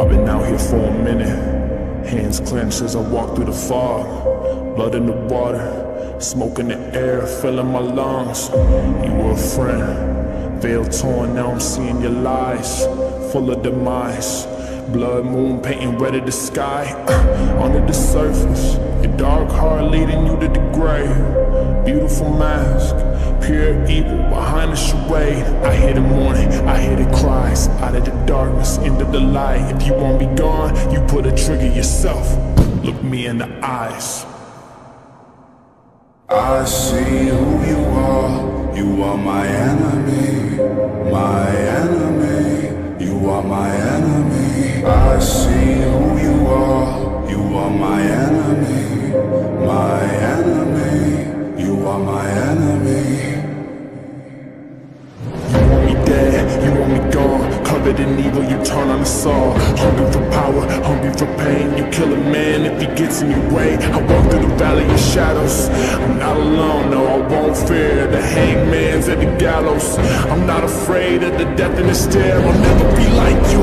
I've been out here for a minute. Hands clenched as I walk through the fog. Blood in the water, smoke in the air, filling my lungs. You were a friend. Veil torn, now I'm seeing your lies. Full of demise. Blood moon painting red of the sky. Under the surface, your dark heart leading you to the grave. Beautiful mask, pure evil behind the charade. I hear the morning, I hear the darkness, into the light. If you want me gone, you put a trigger yourself. Look me in the eyes. I see who you are. You are my enemy, Covered in evil, you turn on the saw. Hungry for power, hungry for pain. You kill a man if he gets in your way. I walk through the valley of shadows. I'm not alone, no, I won't fear the hangman's at the gallows. I'm not afraid of the death in the stare. I'll never be like you.